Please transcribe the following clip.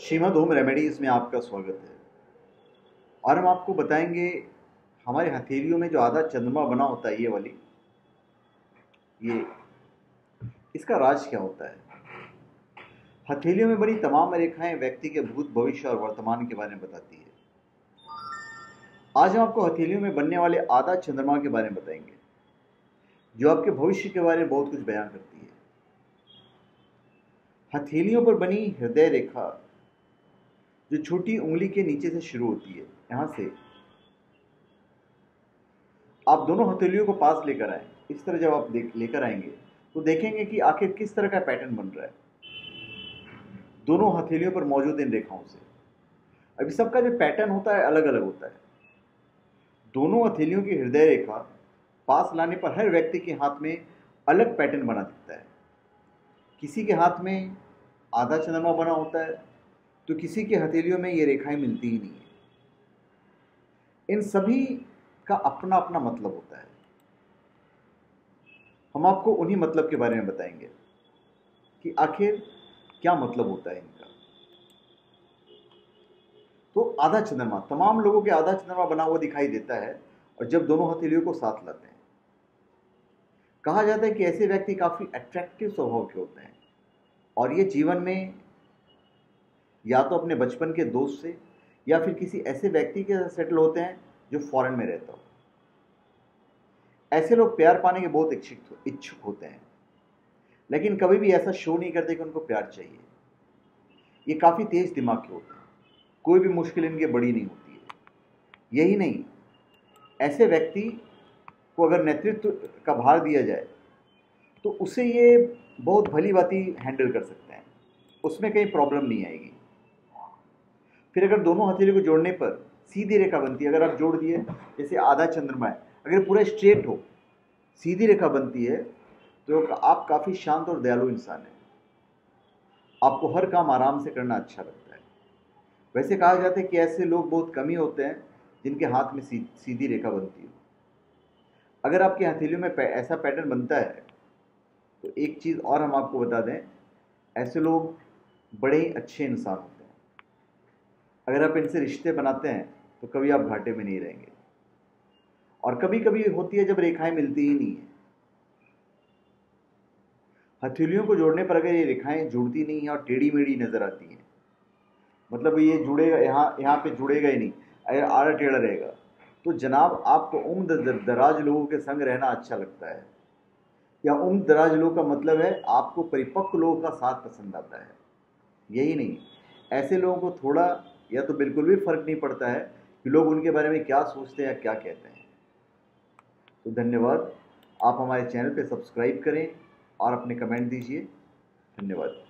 Shrimad home remedies में आपका स्वागत है। और हम आपको बताएँगे हमारे हथेलियों में जो आधा चंद्रमा बना होता है ये वाली, ये, इसका राज क्या होता है? हथेलियों में बनी तमाम रेखाएँ व्यक्ति के भूत भविष्य और वर्तमान के बारे में बताती है। आज हम आपको हथेलियों में बनने वाले आधा चंद्रमा के बारे में बताएँगे, जो आपके भविष्य के बारे में बहुत कुछ बयान करती है। हथेलियों पर बनी हृदय रेखा जो छोटी उंगली के नीचे से शुरू होती है, यहाँ से। आप दोनों हथेलियों को पास लेकर आए। इस तरह जब आप देख, लेकर आएँगे तो देखेंगे कि आखिर किस तरह का पैटर्न बन रहा है। दोनों हथेलियों पर मौजूद इन रेखाओं से। अभी सबका जो पैटर्न होता है अलग अलग होता है। दोनों हथेलियों की हृदय रेखा पास लाने पर हर व्यक्ति के हाथ में अलग पैटर्न बना दिखता है। किसी के हाथ में आधा चंद्रमा बना होता है तो किसी की हथेलियों में ये रेखाएँ मिलती ही नहीं है। इन सभी का अपना अपना मतलब होता है। हम आपको उन्हीं मतलब के बारे में बताएँगे कि आखिर क्या मतलब होता है इनका। तो आधा चंद्रमा, तमाम लोगों के आधा चंद्रमा बना हुआ दिखाई देता है और जब दोनों हथेलियों को साथ लाते हैं। कहा जाता है कि ऐसे व्यक्ति काफ़ी अट्रैक्टिव स्वभाव के होते हैं और ये जीवन में या तो अपने बचपन के दोस्त से, या फिर किसी ऐसे व्यक्ति के साथ सेटल होते हैं जो फॉरेन में रहता हो। ऐसे लोग प्यार पाने के बहुत इच्छुक इच्छुक होते हैं। लेकिन कभी भी ऐसा शो नहीं करते कि उनको प्यार चाहिए। ये काफ़ी तेज दिमाग के होते हैं। कोई भी मुश्किल इनके बड़ी नहीं होती है। यही नहीं, ऐसे व्यक्ति को अगर नेतृत्व का भार दिया जाए तो उसे ये बहुत भली बाती हैंडल कर सकते हैं। उसमें कहीं प्रॉब्लम नहीं आएगी। फिर अगर दोनों हथेली को जोड़ने पर सीधी रेखा बनती है, अगर आप जोड़ दिए, जैसे आधा चंद्रमा है, अगर पूरा स्ट्रेट हो, सीधी रेखा बनती है तो आप काफ़ी शांत और दयालु इंसान हैं। आपको हर काम आराम से करना अच्छा लगता है। वैसे कहा जाता है कि ऐसे लोग बहुत कम ही होते हैं, जिनके हाथ में सीधी रेखा बनती हो। अगर आपके हथेलियों में ऐसा पैटर्न बनता है तो एक चीज़ और हम आपको बता दें, ऐसे लोग बड़े अच्छे इंसान होते हैं। अगर आप इनसे रिश्ते बनाते हैं तो कभी आप घाटे में नहीं रहेंगे। और कभी कभी होती है जब रेखाएँ मिलती ही नहीं है। हथेलियों को जोड़ने पर अगर ये रेखाएँ जुड़ती नहीं है और टेढ़ी मेढ़ी नज़र आती हैं मतलब ये जुड़ेगा, यहाँ यहाँ पे जुड़ेगा ही नहीं अगर आड़ा टेढ़ा रहेगा। तो जनाब, आपको उम्र दराज लोगों के संग रहना अच्छा लगता है। या उम्र दराज लोगों का मतलब है, आपको परिपक्व लोगों का साथ पसंद आता है। यही नहीं, ऐसे लोगों को थोड़ा या तो बिल्कुल भी फ़र्क नहीं पड़ता है कि लोग उनके बारे में क्या सोचते हैं या क्या कहते हैं। तो धन्यवाद। आप हमारे चैनल पर सब्सक्राइब करें और अपने कमेंट दीजिए। धन्यवाद।